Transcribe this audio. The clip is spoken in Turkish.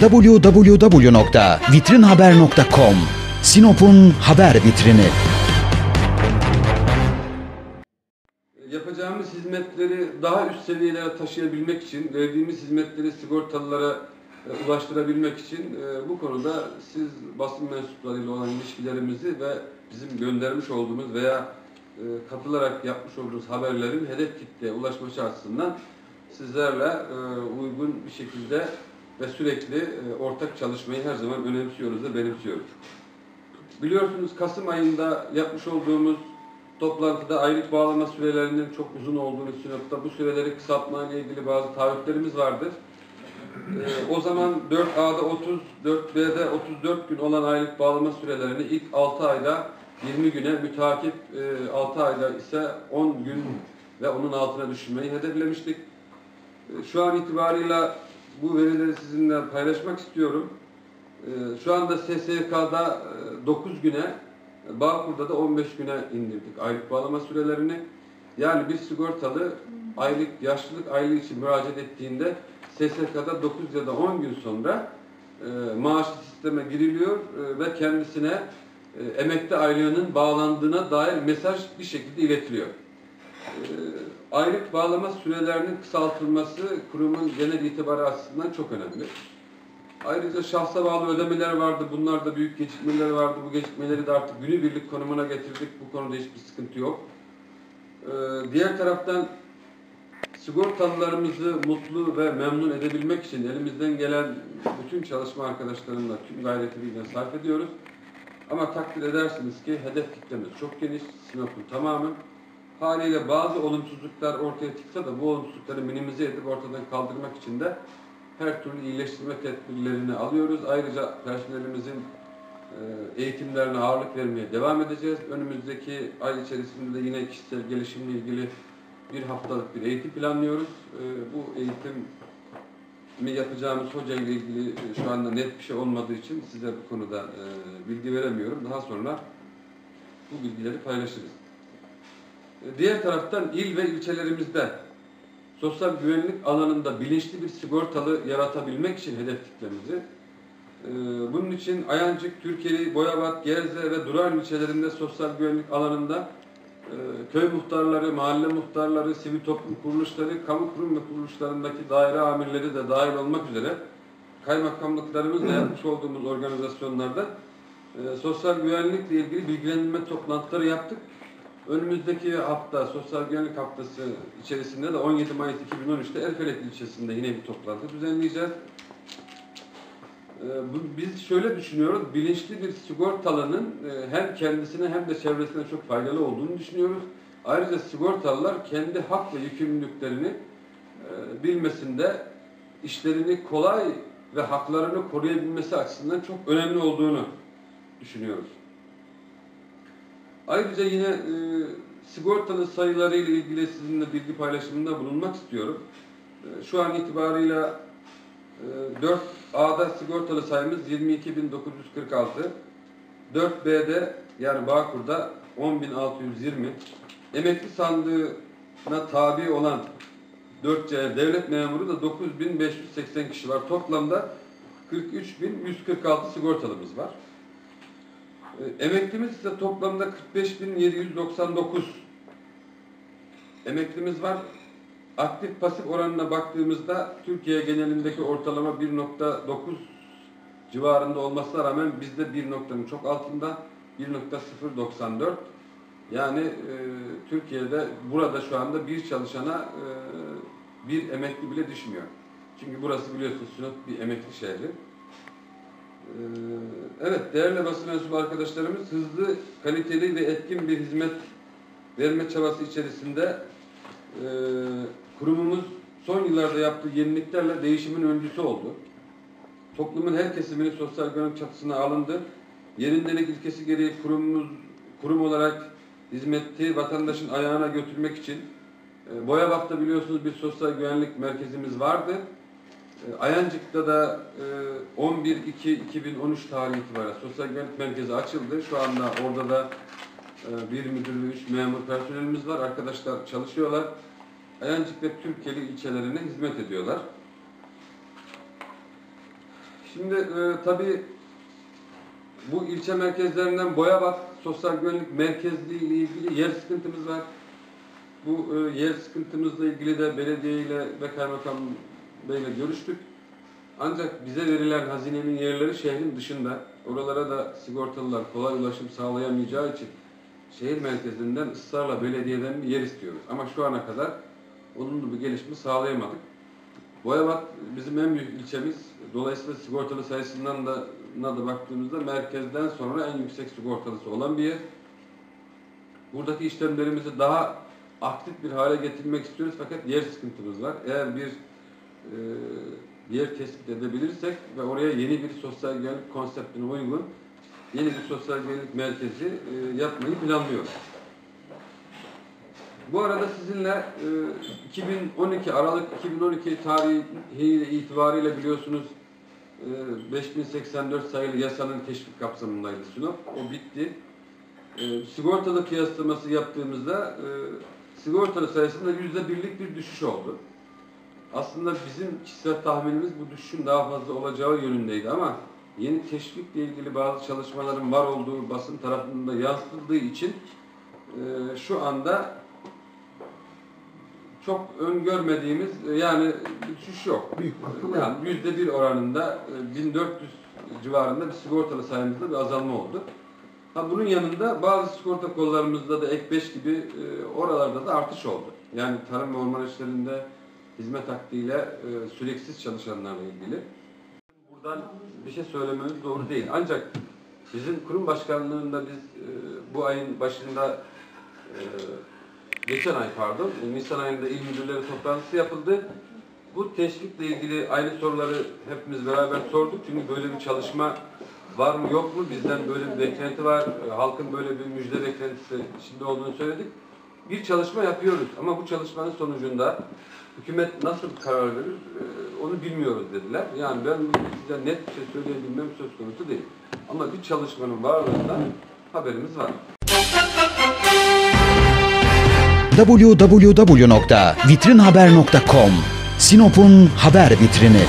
www.vitrinhaber.com Sinop'un haber vitrini. Yapacağımız hizmetleri daha üst seviyelere taşıyabilmek için, verdiğimiz hizmetleri sigortalılara e, ulaştırabilmek için e, bu konuda siz basın mensuplarıyla olan ilişkilerimizi ve bizim göndermiş olduğumuz veya e, katılarak yapmış olduğumuz haberlerin hedef kitleye ulaşması açısından sizlerle uygun bir şekilde ve sürekli e, ortak çalışmayı her zaman önemsiyoruz ve benimsiyoruz. Biliyorsunuz Kasım ayında yapmış olduğumuz toplantıda aylık bağlama sürelerinin çok uzun olduğunu Sinop'ta bu süreleri kısaltma ile ilgili bazı taahhütlerimiz vardır. Ee, o zaman 4A'da 30, 4B'de 34 gün olan aylık bağlama sürelerini ilk 6 ayda 20 güne mütakip e, 6 ayda ise 10 gün ve onun altına düşürmeyi hedeflemiştik. E, şu an itibarıyla bu verileri sizinle paylaşmak istiyorum. E, şu anda SSK'da e, 9 güne, Bağkur'da da 15 güne indirdik aylık bağlama sürelerini. Yani bir sigortalı aylık yaşlılık aylığı için müracaat ettiğinde SSK'da 9 ya da 10 gün sonra e, maaşlı sisteme giriliyor e, ve kendisine e, emekli aylığının bağlandığına dair mesaj bir şekilde iletiliyor. E, aylık bağlama sürelerinin kısaltılması kurumun genel itibarı açısından çok önemli. Ayrıca şahsa bağlı ödemeler vardı. Bunlarda büyük gecikmeler vardı. Bu gecikmeleri de artık günübirlik konumuna getirdik. Bu konuda hiçbir sıkıntı yok. Ee, diğer taraftan sigortalılarımızı mutlu ve memnun edebilmek için elimizden gelen bütün çalışma arkadaşlarımla tüm gayretimiyle sarf ediyoruz. Ama takdir edersiniz ki hedef kitlemiz çok geniş, Sinop'un tamamı. Haliyle bazı olumsuzluklar ortaya çıksa da bu olumsuzlukları minimize edip ortadan kaldırmak için de her türlü iyileştirme tedbirlerini alıyoruz. Ayrıca personelimizin e, eğitimlerine ağırlık vermeye devam edeceğiz. Önümüzdeki ay içerisinde de yine kişisel gelişimle ilgili bir haftalık bir eğitim planlıyoruz. E, bu eğitimi yapacağımız hoca ile ilgili e, şu anda net bir şey olmadığı için size bu konuda bilgi veremiyorum. Daha sonra bu bilgileri paylaşırız. Diğer taraftan il ve ilçelerimizde sosyal güvenlik alanında bilinçli bir sigortalı yaratabilmek için hedef kitlemizi bunun için Ayancık, Türkiye, Boyabat, Gerze ve Duran ilçelerinde sosyal güvenlik alanında köy muhtarları, mahalle muhtarları, sivil toplum kuruluşları, kamu kurum ve kuruluşlarındaki daire amirleri de dahil olmak üzere kaymakamlıklarımızla yapmış olduğumuz organizasyonlarda sosyal güvenlikle ilgili bilgilendirme toplantıları yaptık. Önümüzdeki hafta Sosyal Güvenlik Haftası içerisinde de 17 Mayıs 2013'te Erfelek ilçesinde yine bir toplantı düzenleyeceğiz. Biz şöyle düşünüyoruz, bilinçli bir sigortalının hem kendisine hem de çevresine çok faydalı olduğunu düşünüyoruz. Ayrıca sigortalılar kendi hak ve yükümlülüklerini bilmesinde işlerini kolay ve haklarını koruyabilmesi açısından çok önemli olduğunu düşünüyoruz. Ayrıca yine e, sigortalı sayıları ile ilgili sizinle bilgi paylaşımında bulunmak istiyorum. E, şu an itibarıyla e, 4A'da sigortalı sayımız 22.946. 4B'de yani Bağkur'da 10.620. Emekli sandığına tabi olan 4C devlet memuru da 9.580 kişi var. Toplamda 43.146 sigortalımız var. Emeklimiz ise toplamda 45.799 emeklimiz var. Aktif pasif oranına baktığımızda Türkiye genelindeki ortalama 1.9 civarında olmasına rağmen bizde 1.'nın çok altında 1.094 yani e, Türkiye'de burada şu anda bir çalışana e, bir emekli bile düşmüyor. Çünkü burası biliyorsunuz Sinop bir emekli şehri. Evet, değerli basın mensubu arkadaşlarımız hızlı, kaliteli ve etkin bir hizmet verme çabası içerisinde e, kurumumuz son yıllarda yaptığı yeniliklerle değişimin öncüsü oldu. Toplumun her kesimini sosyal güvenlik çatısına alındı. Yerindelik ilkesi gereği kurumumuz kurum olarak hizmeti vatandaşın ayağına götürmek için e, Boyabat'ta biliyorsunuz bir sosyal güvenlik merkezimiz vardı. Ayancık'ta da 11-2-2013 tarihi itibariyle sosyal güvenlik merkezi açıldı. Şu anda orada da bir müdür ve üç memur personelimiz var. Arkadaşlar çalışıyorlar. Ayancık ve Türkiye'li ilçelerine hizmet ediyorlar. Şimdi e, tabii bu ilçe merkezlerinden Boyabat Sosyal Güvenlik Merkezliği ile ilgili yer sıkıntımız var. Bu e, yer sıkıntımızla ilgili de belediye ile ve kaymakam beyle görüştük. Ancak bize verilen hazinenin yerleri şehrin dışında. Oralara da sigortalılar kolay ulaşım sağlayamayacağı için şehir merkezinden ısrarla belediyeden bir yer istiyoruz. Ama şu ana kadar olumlu bir gelişme sağlayamadık. Boyabat bizim en büyük ilçemiz. Dolayısıyla sigortalı sayısından da, da baktığımızda merkezden sonra en yüksek sigortalısı olan bir yer. Buradaki işlemlerimizi daha aktif bir hale getirmek istiyoruz fakat yer sıkıntımız var. Eğer bir e, yer tespit edebilirsek ve oraya yeni bir sosyal güvenlik konseptine uygun yeni bir sosyal güvenlik merkezi e, yapmayı planlıyoruz. Bu arada sizinle e, 2012 Aralık 2012 tarihi itibariyle biliyorsunuz e, 5084 sayılı yasanın teşvik kapsamındaydı Sinop. O bitti. E, sigortalı kıyaslaması yaptığımızda e, sigortalı sayısında yüzde birlik bir düşüş oldu. Aslında bizim kişisel tahminimiz bu düşüşün daha fazla olacağı yönündeydi ama yeni teşvikle ilgili bazı çalışmaların var olduğu basın tarafında yansıtıldığı için e, şu anda çok öngörmediğimiz e, yani bir düşüş yok. Büyük Yani yüzde bir oranında e, 1400 civarında bir sigortalı sayımızda bir azalma oldu. Ha bunun yanında bazı sigorta kollarımızda da ek 5 gibi e, oralarda da artış oldu. Yani tarım ve orman işlerinde hizmet hakkıyla e, süreksiz çalışanlarla ilgili. Buradan bir şey söylememiz doğru değil. Ancak bizim kurum başkanlığında biz e, bu ayın başında e, geçen ay pardon, Nisan ayında il müdürleri toplantısı yapıldı. Bu teşvikle ilgili aynı soruları hepimiz beraber sorduk. Çünkü böyle bir çalışma var mı yok mu? Bizden böyle bir beklenti var. E, Halkın böyle bir müjde beklentisi içinde olduğunu söyledik. Bir çalışma yapıyoruz ama bu çalışmanın sonucunda hükümet nasıl karar verir e, onu bilmiyoruz dediler. Yani ben size net bir şey söyleyebilmem söz konusu değil. Ama bir çalışmanın varlığından haberimiz var. www.vitrinhaber.com Sinop'un haber vitrini.